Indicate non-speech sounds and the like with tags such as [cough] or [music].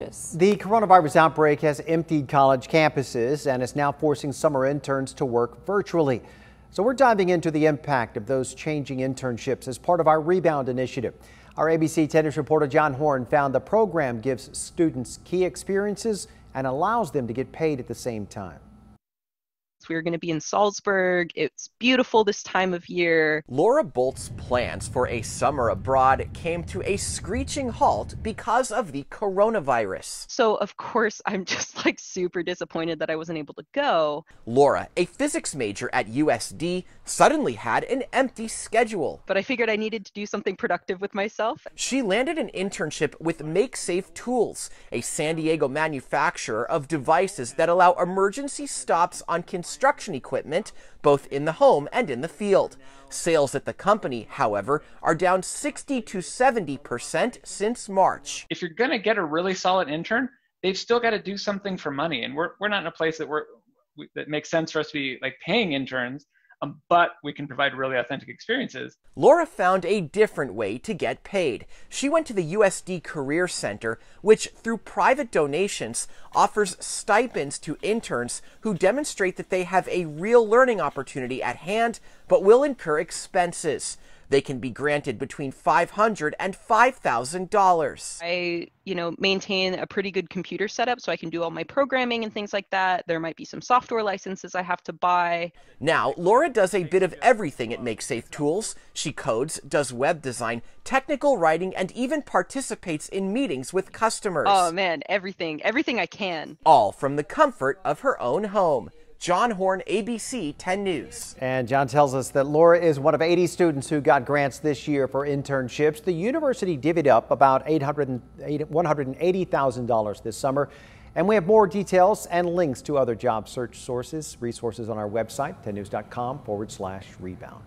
The coronavirus outbreak has emptied college campuses and is now forcing summer interns to work virtually. So we're diving into the impact of those changing internships as part of our Rebound initiative. Our ABC 10 News reporter John Horn found the program gives students key experiences and allows them to get paid at the same time. We were going to be in Salzburg. It's beautiful this time of year. Laura Bolt's plans for a summer abroad came to a screeching halt because of the coronavirus. So, of course, I'm [laughs] just like super disappointed that I wasn't able to go. Laura, a physics major at USD, suddenly had an empty schedule. But I figured I needed to do something productive with myself. She landed an internship with MakeSafe Tools, a San Diego manufacturer of devices that allow emergency stops on construction construction equipment, both in the home and in the field. Sales at the company, however, are down 60 to 70% since March. If you're going to get a really solid intern, they've still got to do something for money. And we're, we're not in a place that we're, that makes sense for us to be like paying interns um, but we can provide really authentic experiences. Laura found a different way to get paid. She went to the USD Career Center, which through private donations offers stipends to interns who demonstrate that they have a real learning opportunity at hand, but will incur expenses. They can be granted between $500 and $5,000. I, you know, maintain a pretty good computer setup so I can do all my programming and things like that. There might be some software licenses I have to buy. Now, Laura does a bit of everything at MakeSafe Tools. She codes, does web design, technical writing, and even participates in meetings with customers. Oh man, everything, everything I can. All from the comfort of her own home. John Horn, ABC 10 News. And John tells us that Laura is one of 80 students who got grants this year for internships. The university divvied up about $180,000 this summer. And we have more details and links to other job search sources, resources on our website, 10news.com forward slash rebound.